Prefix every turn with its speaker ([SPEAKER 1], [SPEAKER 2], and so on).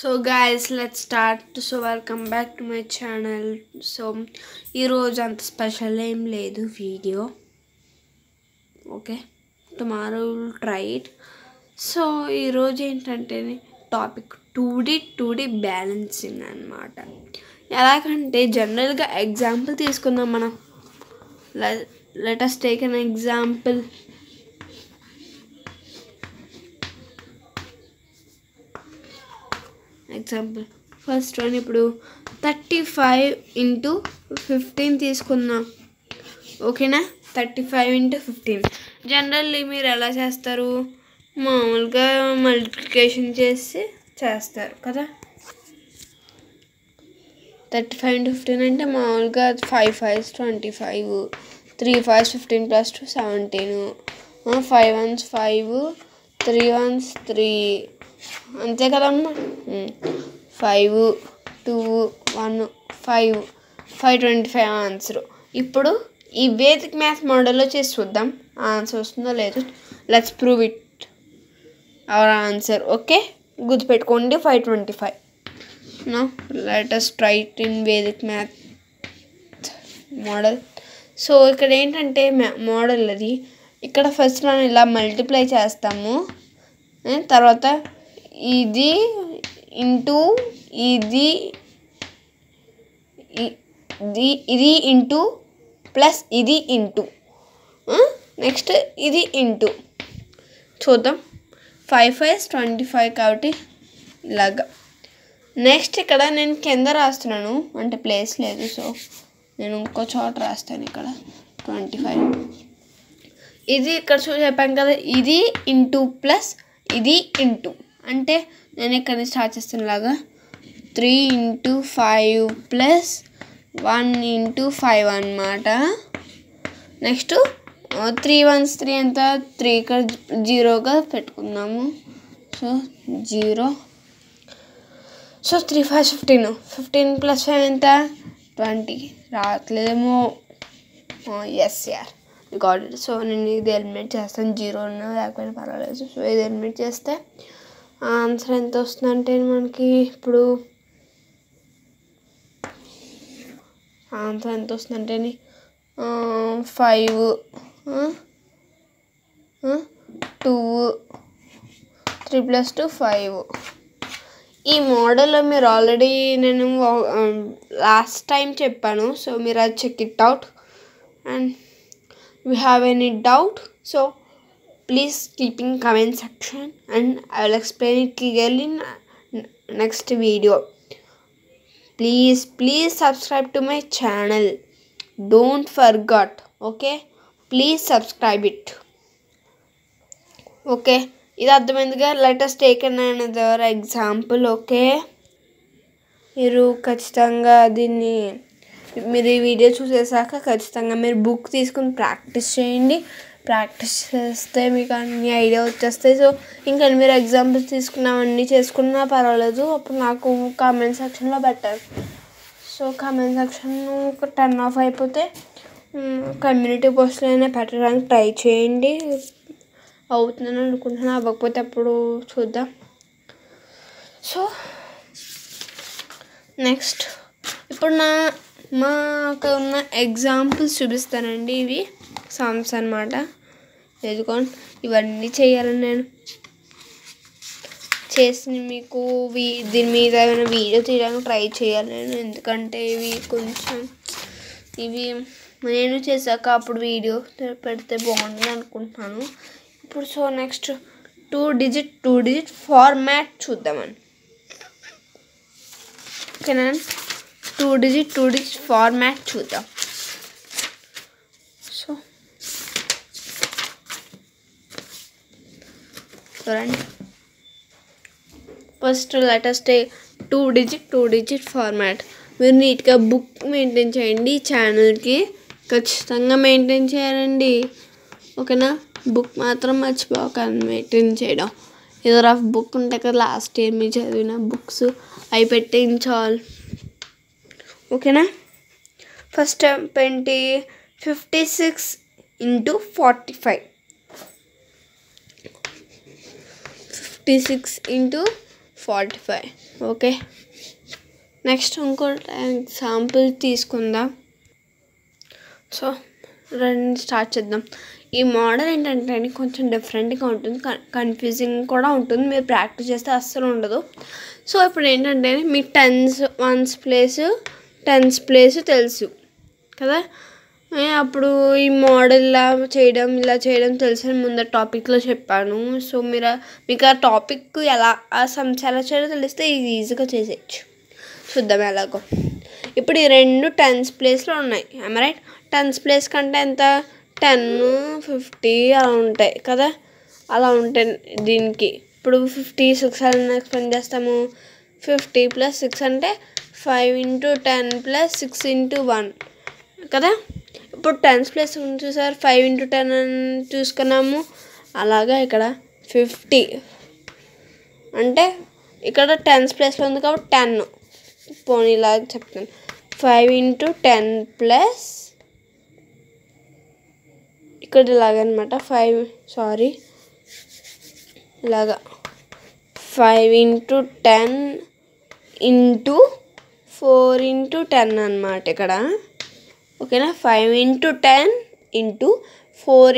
[SPEAKER 1] So guys let start so welcome back to my channel so ఈరోజు అంత special ఏం లేదు video okay tomorrow will try it so ఈరోజు ఏంటంటే topic two D two D balancing అనమాట ఎలాగంటే జనరల్గా ఎగ్జాంపుల్ తీసుకుందాం మనం. Let us take an example example first one ఇప్పుడు థర్టీ ఫైవ్ ఇంటూ ఫిఫ్టీన్ తీసుకుందాం ఓకేనా thirty five into fifteen generally మీరు ఎలా చేస్తారు? మామూలుగా మల్టిప్లికేషన్ చేసి చేస్తారు కదా? థర్టీ ఫైవ్ ఇంటూ ఫిఫ్టీన్ అంటే మామూలుగా five fives twenty five three fives fifteen plus two seventeen five ones five three ones three. అంతే కదమ్మా? Five two one five five twenty five answer ఇప్పుడు ఈ వేదిక్ మ్యాథ్ మోడల్లో చేసి చూద్దాం. ఆన్సర్ వస్తుందో లేదో. Let's prove it our answer okay గుర్తుపెట్టుకోండి five twenty five no latest right in Vedic math model so ఇక్కడ ఏంటంటే మ్యా మోడల్ అది ఇక్కడ ఫస్ట్ మనం ఇలా మల్టిప్లై చేస్తాము. తర్వాత ఇది ఇంటూ ఇది ఇది ఇది ఇంటూ ప్లస్ ఇది ఇంటూ. నెక్స్ట్ ఇది ఇంటూ. చూద్దాం. ఫైవ్ ఫైవ్ ట్వంటీ ఫైవ్ కాబట్టి ఇలాగా. నెక్స్ట్ ఇక్కడ నేను కింద రాస్తున్నాను. అంటే ప్లేస్ లేదు సో నేను ఇంకో చోట రాస్తాను ఇక్కడ. Twenty five. ఇది ఇక్కడ చూసి చెప్పాను కదా ఇది ఇంటూ ప్లస్ ఇది ఇంటూ అంటే నేను ఇక్కడ start చేస్తున్నలాగా three into five plus one into five అనమాట నెక్స్ట్ త్రీ వన్స్ త్రీ ఎంత? త్రీ ఇక్కడ జీరోగా పెట్టుకుందాము. So zero so three five fifteen fifteen plus five ఎంత? ట్వంటీ రావట్లేదేమో. Oh, ఎస్ యార్ గాడ్. సో నేను ఇది ఎలిమినేట్ చేస్తాను. జీరో ఉన్నా లేకపోయినా పర్వాలేదు. సో ఇది ఎలిమినేట్ చేస్తే ఆన్సర్ ఎంత వస్తుందంటే మనకి ఇప్పుడు ఆన్సర్ ఎంత వస్తుందంటే five two three plus two five. ఈ మోడల్ మీరు ఆల్రెడీ నేను లాస్ట్ టైం చెప్పాను. సో మీరు అది check it out. And you have any doubt so please keep in comment section and i will explain it clearly in next video please please subscribe to my channel don't forget okay please subscribe it okay ఇది అర్థమైందిగా latest take another example okay మీరు ఖచ్చితంగా దీన్ని మీరు ఈ video చూసేసాక ఖచ్చితంగా మీరు book తీసుకుని ప్రాక్టీస్ చేయండి. ప్రాక్టీస్ చేస్తే మీకు అన్ని ఐడియా వచ్చేస్తాయి. సో ఇంకా మీరు ఎగ్జాంపుల్స్ తీసుకున్నవన్నీ చేసుకున్నా పర్వాలేదు. అప్పుడు నాకు కామెంట్ సెక్షన్లో పెట్టారు. సో కామెంట్ సెక్షన్ ఒక టెన్ ఆఫ్ అయిపోతే కమ్యూనిటీ పోస్ట్లో అయినా పెట్టడానికి ట్రై చేయండి. అవుతుందని అనుకుంటున్నాను అవ్వకపోతే అప్పుడు చూద్దాం. So next. ఇప్పుడు నా మాకు ఉన్న ఎగ్జాంపుల్స్ చూపిస్తానండి ఇవి. సాంగ్స్ అనమాట ఎదుకోండి ఇవన్నీ చేయాలని నేను చేసి మీకు వీ దీని మీద ఏమైనా వీడియో తీయడానికి ట్రై చేయాలి నేను. ఎందుకంటే ఇవి కొంచెం ఇవి నేను చేశాక అప్పుడు వీడియో పెడితే బాగుంటుంది అనుకుంటున్నాను. ఇప్పుడు so next two digit two digit format చూద్దామని. ఓకేనా? Two digit two digit format చూద్దాం. సో చూడండి. First latest two digit two digit format మీరు నీట్గా బుక్ మెయింటైన్ చేయండి ఛానల్కి ఖచ్చితంగా మెయింటైన్ చేయాలండి. ఓకేనా? బుక్ మాత్రం మర్చిపోకండి మెయింటైన్ చేయడం. ఏదో రఫ్ బుక్ ఉంటాయి కదా లాస్ట్ ఇయర్ మీరు చదివిన బుక్స్ అవి పెట్టించాలి ఓకేనా? ఫస్ట్ ఏంటి fifty six into forty five. Fifty six into forty five. Okay? Next ఇంకో ఎగ్జాంపుల్ తీసుకుందాం. సో రెండు స్టార్ట్ చేద్దాం. ఈ మోడల్ ఏంటంటే అండి కొంచెం డిఫరెంట్గా ఉంటుంది. కన్ఫ్యూజింగ్ కూడా ఉంటుంది. మీరు ప్రాక్టీస్ చేస్తే అస్సలు ఉండదు. సో ఇప్పుడు ఏంటంటే మీ tens ones place tens place తెలుసు కదా? అప్పుడు ఈ మోడల్ ఇలా చేయడం ఇలా చేయడం తెలుసు అని ముందర టాపిక్లో చెప్పాను. సో మీరు మీకు ఆ టాపిక్ ఎలా ఆ సమ్స్ ఎలా చేయాలో తెలిస్తే ఇది ఈజీగా చేసేయచ్చు. చూద్దాం ఎలాగో. ఇప్పుడు ఈ రెండు టెన్స్ ప్లేస్లో ఉన్నాయి. రైట్ టెన్స్ ప్లేస్ కంటే ఎంత? టెన్ ఫిఫ్టీ అలా ఉంటాయి కదా? అలా ఉంటాయి దీనికి. ఇప్పుడు ఫిఫ్టీ సిక్స్ అని ఎక్స్ప్లెయిన్ చేస్తాము. ఫిఫ్టీ ప్లస్ సిక్స్ అంటే five into ten plus six into one. కదా? ఇప్పుడు టెన్స్ ప్లస్ చూసారు ఫైవ్ ఇంటూ టెన్ అని చూసుకున్నాము. అలాగా ఇక్కడ ఫిఫ్టీ. అంటే ఇక్కడ టెన్స్ ప్లేస్లో ఉంది కాబట్టి టెన్. పోనీ ఇలా చెప్తాను. ఫైవ్ ఇంటూ టెన్ ప్లస్ ఇక్కడ ఇలాగనమాట ఫైవ్ సారీ. ఇలాగా. Five into ten into four into ten అనమాట ఇక్కడ. ఓకేనా? Five into ten into four